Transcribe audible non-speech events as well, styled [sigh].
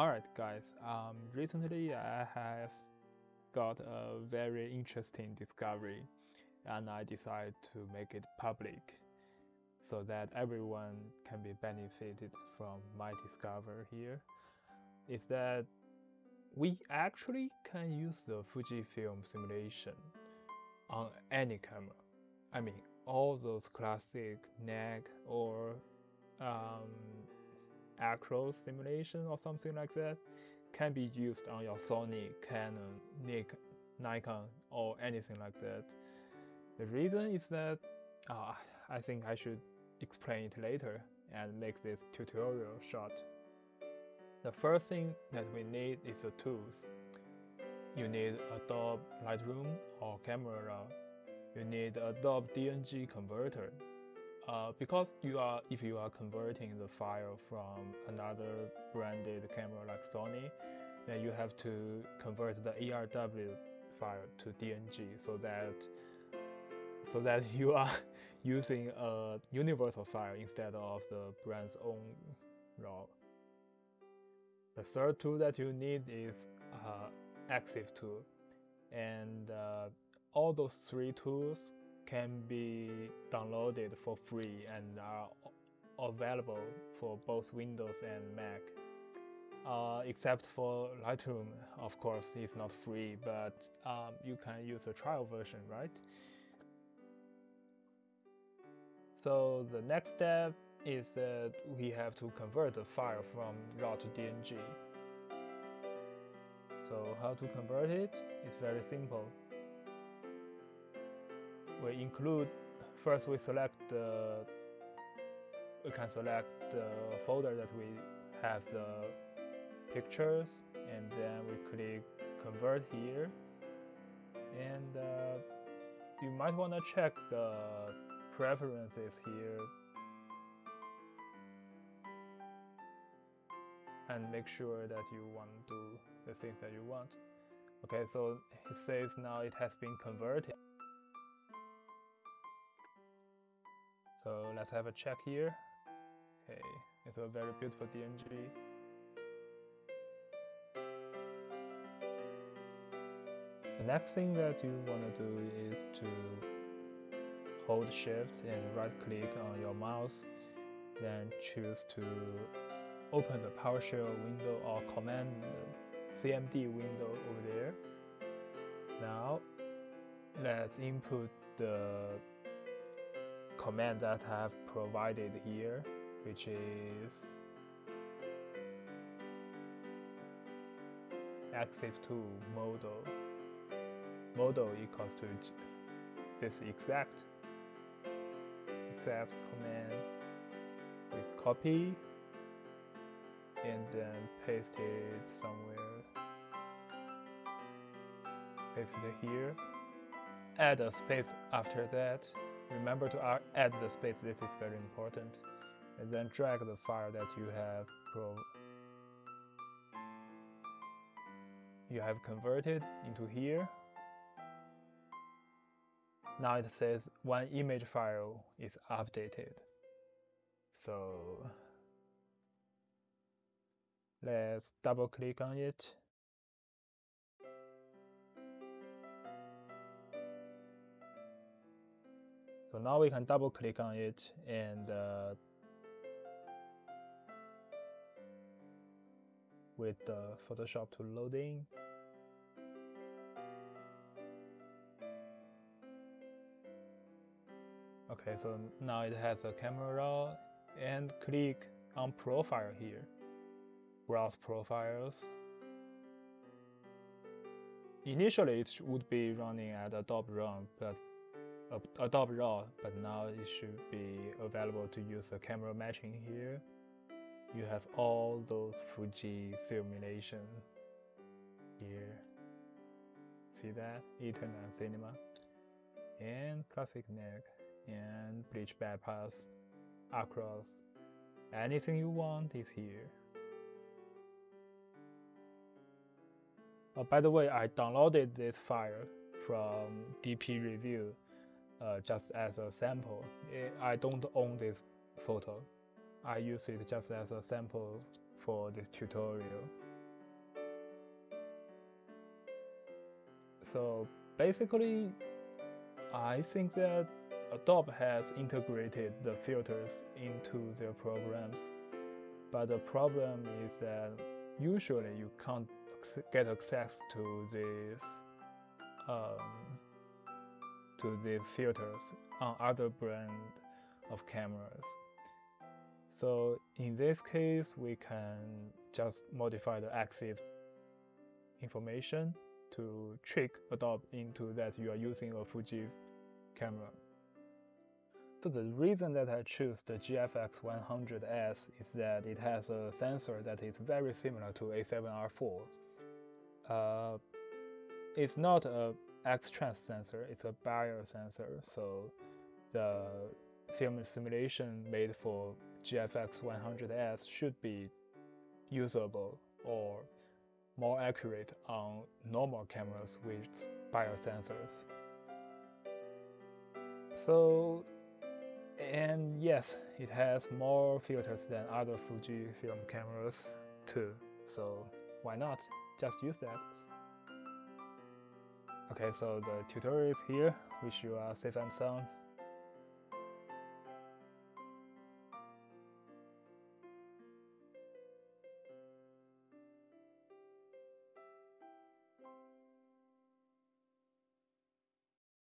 Alright guys, um, recently I have got a very interesting discovery and I decided to make it public so that everyone can be benefited from my discovery here is that we actually can use the Fujifilm simulation on any camera. I mean, all those classic NEG or um, Acros simulation or something like that can be used on your Sony, Canon, Nikon, or anything like that. The reason is that uh, I think I should explain it later and make this tutorial short. The first thing that we need is the tools. You need Adobe Lightroom or Camera. You need Adobe DNG converter uh, because you are if you are converting the file from another branded camera like Sony, then you have to convert the ARW file to DNG so that so that [laughs] you are using a universal file instead of the brand's own RAW. The third tool that you need is uh, EXIF tool, and uh, all those three tools can be downloaded for free and are available for both Windows and Mac. Uh, except for Lightroom, of course, it's not free, but um, you can use a trial version, right? So the next step is that we have to convert the file from RAW to DNG. So how to convert it? It's very simple we include first we select the we can select the folder that we have the pictures and then we click convert here. And uh, you might want to check the preferences here. And make sure that you want to do the things that you want. Okay so it says now it has been converted So let's have a check here. Okay, it's a very beautiful DNG. The next thing that you want to do is to hold shift and right click on your mouse, then choose to open the PowerShell window or command CMD window over there. Now let's input the command that I have provided here, which is exiftool model. Model equals to this exact exact command. We copy and then paste it somewhere. Paste it here. Add a space after that Remember to add the space, this is very important. And then drag the file that you have you have converted into here. Now it says one image file is updated. So let's double click on it So now we can double click on it and uh, with the Photoshop to loading. Okay, so now it has a camera and click on profile here. Browse profiles. Initially it would be running at Adobe Run, but Adobe RAW, but now it should be available to use the camera matching here. You have all those Fuji simulation here. See that? Eton and Cinema. And Classic Neg. And Bleach Bypass. Acros. Anything you want is here. Oh, by the way, I downloaded this file from DP Review uh, just as a sample. Eh, I don't own this photo. I use it just as a sample for this tutorial. So basically, I think that Adobe has integrated the filters into their programs, but the problem is that usually you can't get access to these um, to these filters on other brand of cameras. So in this case, we can just modify the EXIF information to trick Adobe into that you are using a Fuji camera. So the reason that I choose the GFX 100S is that it has a sensor that is very similar to A7R4. Uh, it's not a X-trans sensor, it's a Bayer sensor, so the film simulation made for GFX 100S should be usable or more accurate on normal cameras with Bayer sensors. So and yes, it has more filters than other Fujifilm cameras too. So why not? Just use that. Okay, so the tutorial is here. Wish you are safe and sound.